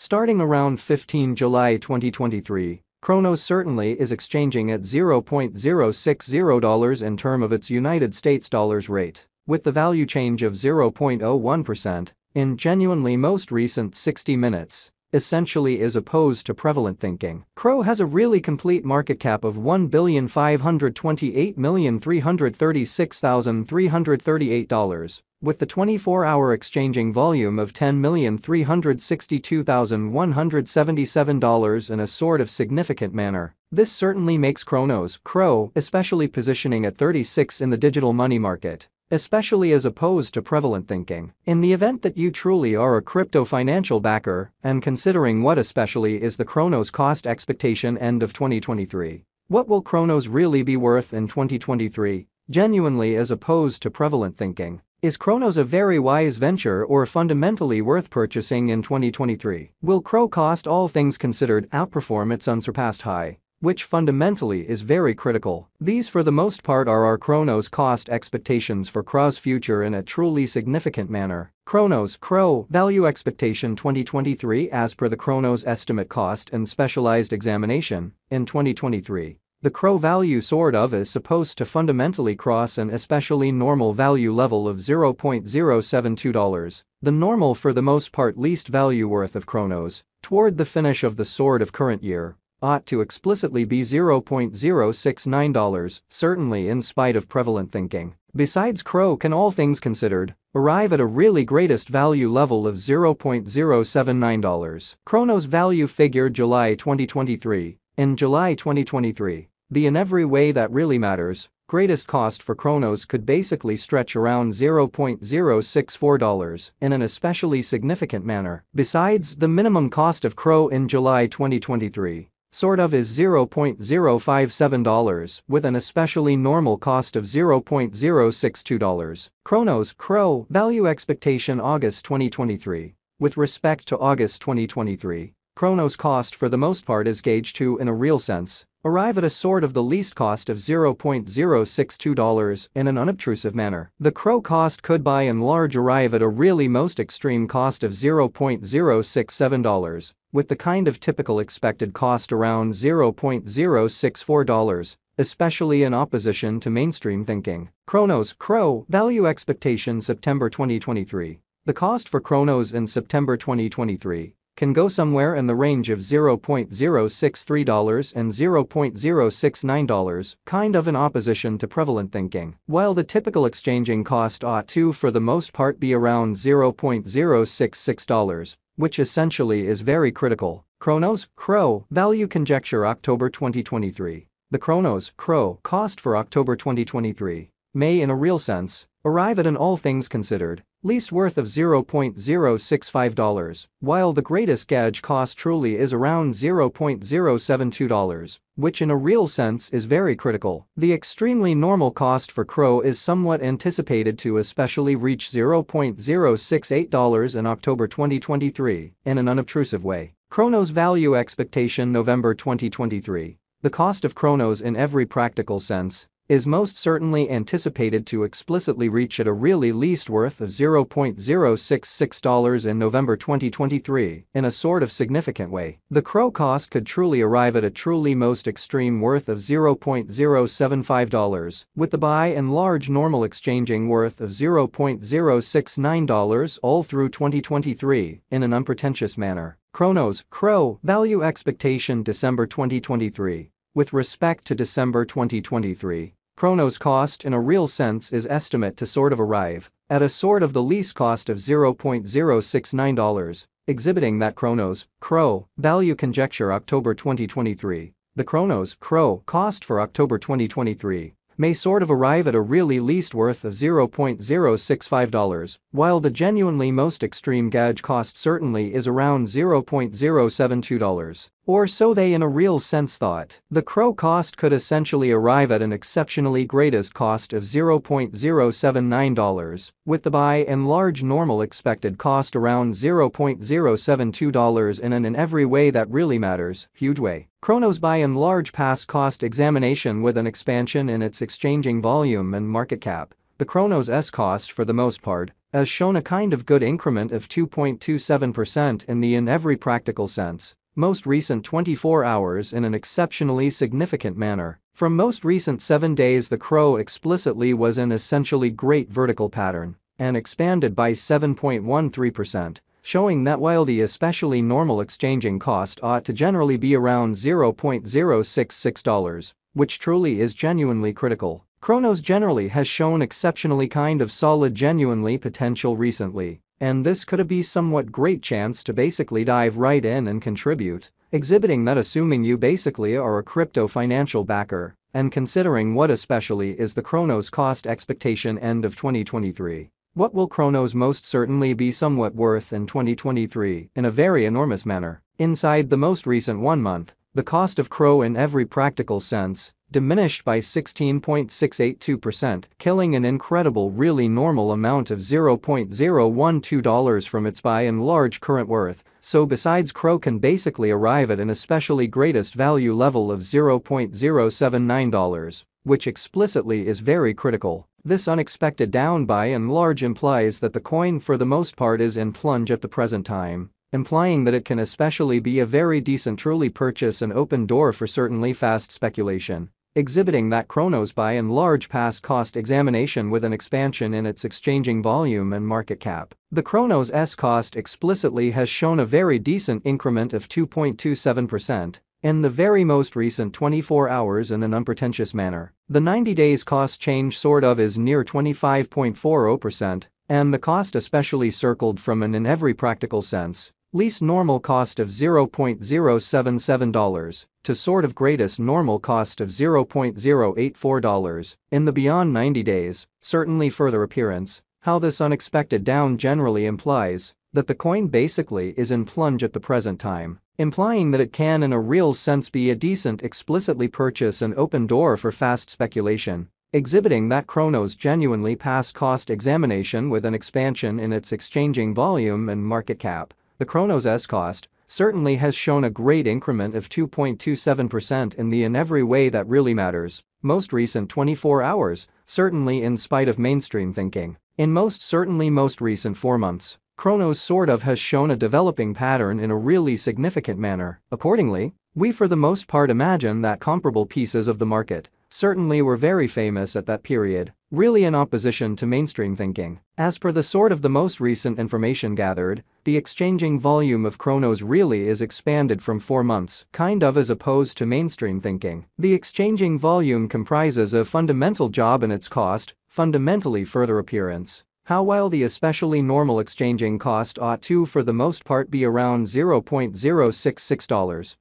Starting around 15 July 2023, Cronos certainly is exchanging at $0.060 in term of its United States dollars rate, with the value change of 0.01% in genuinely most recent 60 minutes essentially is opposed to prevalent thinking. CRO has a really complete market cap of $1,528,336,338, with the 24-hour exchanging volume of $10,362,177 in a sort of significant manner. This certainly makes Cronos, CRO especially positioning at 36 in the digital money market, especially as opposed to prevalent thinking. In the event that you truly are a crypto financial backer and considering what especially is the Cronos cost expectation end of 2023, what will Cronos really be worth in 2023, genuinely as opposed to prevalent thinking? Is Cronos a very wise venture or fundamentally worth purchasing in 2023? Will CRO cost all things considered outperform its unsurpassed high? which fundamentally is very critical. These for the most part are our Cronos cost expectations for CRO's future in a truly significant manner. Cronos CRO value expectation 2023 as per the Cronos estimate cost and specialized examination in 2023. The CRO value sort of is supposed to fundamentally cross an especially normal value level of $0.072, the normal for the most part least value worth of Cronos, toward the finish of the sword of current year ought to explicitly be $0.069, certainly in spite of prevalent thinking. Besides CRO can all things considered, arrive at a really greatest value level of $0.079. Cronos value figure July 2023, in July 2023, be in every way that really matters, greatest cost for Cronos could basically stretch around $0.064 in an especially significant manner. Besides, the minimum cost of CRO in July 2023 sort of is $0.057 with an especially normal cost of $0.062. Cronos CRO value expectation August 2023. With respect to August 2023, Cronos cost for the most part is gauged to in a real sense arrive at a sort of the least cost of $0.062 in an unobtrusive manner. The CRO cost could by and large arrive at a really most extreme cost of $0.067 with the kind of typical expected cost around $0.064, especially in opposition to mainstream thinking. Cronos CRO value expectation September 2023. The cost for Cronos in September 2023 can go somewhere in the range of $0.063 and $0.069, kind of in opposition to prevalent thinking. While the typical exchanging cost ought to for the most part be around $0.066, which essentially is very critical. Cronos, CRO, value conjecture October 2023. The Cronos, CRO, cost for October 2023 may in a real sense arrive at an all things considered least worth of $0.065, while the greatest gauge cost truly is around $0.072, which in a real sense is very critical. The extremely normal cost for CRO is somewhat anticipated to especially reach $0.068 in October 2023 in an unobtrusive way. Cronos value expectation November 2023. The cost of Cronos in every practical sense is most certainly anticipated to explicitly reach at a really least worth of $0.066 in November 2023 in a sort of significant way. The CRO cost could truly arrive at a truly most extreme worth of $0.075 with the by and large normal exchanging worth of $0.069 all through 2023 in an unpretentious manner. Cronos, CRO, value expectation December 2023. With respect to December 2023, Cronos cost in a real sense is estimate to sort of arrive at a sort of the least cost of $0.069, exhibiting that Cronos, CRO, value conjecture October 2023. The Cronos, CRO, cost for October 2023 may sort of arrive at a really least worth of $0.065, while the genuinely most extreme gauge cost certainly is around $0.072. Or so they in a real sense thought. The CRO cost could essentially arrive at an exceptionally greatest cost of $0.079, with the by and large normal expected cost around $0.072 in an in every way that really matters, huge way. Cronos by and large pass cost examination with an expansion in its exchanging volume and market cap. The Cronos S cost for the most part has shown a kind of good increment of 2.27% in the in every practical sense, most recent 24 hours in an exceptionally significant manner. From most recent 7 days the CRO explicitly was an essentially great vertical pattern and expanded by 7.13%, showing that while the especially normal exchanging cost ought to generally be around $0.066, which truly is genuinely critical, Cronos generally has shown exceptionally kind of solid genuinely potential recently, and this could be somewhat great chance to basically dive right in and contribute, exhibiting that assuming you basically are a crypto financial backer and considering what especially is the Cronos cost expectation end of 2023. What will Cronos most certainly be somewhat worth in 2023 in a very enormous manner? Inside the most recent one month, the cost of CRO in every practical sense diminished by 16.682%, killing an incredible really normal amount of $0.012 from its by and large current worth, so besides CRO can basically arrive at an especially greatest value level of $0.079, which explicitly is very critical. This unexpected down by and large implies that the coin for the most part is in plunge at the present time, implying that it can especially be a very decent truly purchase and open door for certainly fast speculation exhibiting that Cronos by and large passed cost examination with an expansion in its exchanging volume and market cap. The Cronos S cost explicitly has shown a very decent increment of 2.27%, in the very most recent 24 hours in an unpretentious manner, the 90 days cost change sort of is near 25.40%, and the cost especially circled from an in every practical sense least normal cost of $0.077 to sort of greatest normal cost of $0.084 in the beyond 90 days, certainly further appearance, how this unexpected down generally implies that the coin basically is in plunge at the present time, implying that it can in a real sense be a decent explicitly purchase and open door for fast speculation, exhibiting that Cronos genuinely passed cost examination with an expansion in its exchanging volume and market cap. The Cronos S cost certainly has shown a great increment of 2.27% in the in every way that really matters, most recent 24 hours, certainly in spite of mainstream thinking. In most certainly most recent 4 months, Cronos sort of has shown a developing pattern in a really significant manner. Accordingly, we for the most part imagine that comparable pieces of the market certainly were very famous at that period, really in opposition to mainstream thinking. As per the sort of the most recent information gathered, the exchanging volume of Cronos really is expanded from 4 months, kind of as opposed to mainstream thinking. The exchanging volume comprises a fundamental job in its cost, fundamentally further appearance. How while the especially normal exchanging cost ought to for the most part be around $0.066,